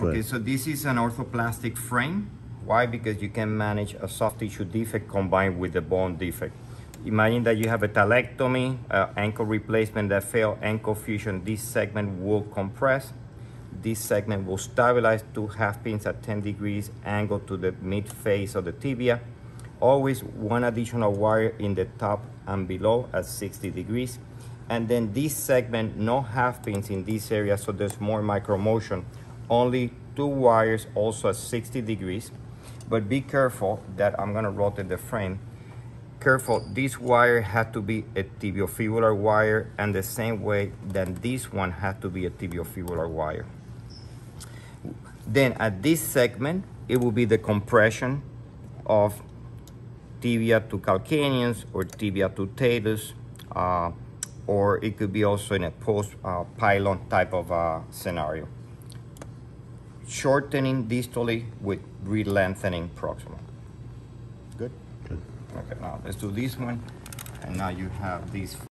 Okay, so this is an orthoplastic frame. Why? Because you can manage a soft tissue defect combined with a bone defect. Imagine that you have a talectomy, uh, ankle replacement that failed, ankle fusion. This segment will compress. This segment will stabilize two half pins at 10 degrees angle to the mid face of the tibia. Always one additional wire in the top and below at 60 degrees. And then this segment, no half pins in this area, so there's more micro motion. Only two wires also at 60 degrees. But be careful that I'm gonna rotate the frame. Careful, this wire had to be a tibiofibular wire and the same way that this one had to be a tibiofibular wire. Then at this segment, it will be the compression of tibia to calcaneus or tibia to talus, uh, or it could be also in a post uh, pilon type of uh, scenario. Shortening distally with re-lengthening proximal. Good? Good. Okay, now let's do this one. And now you have this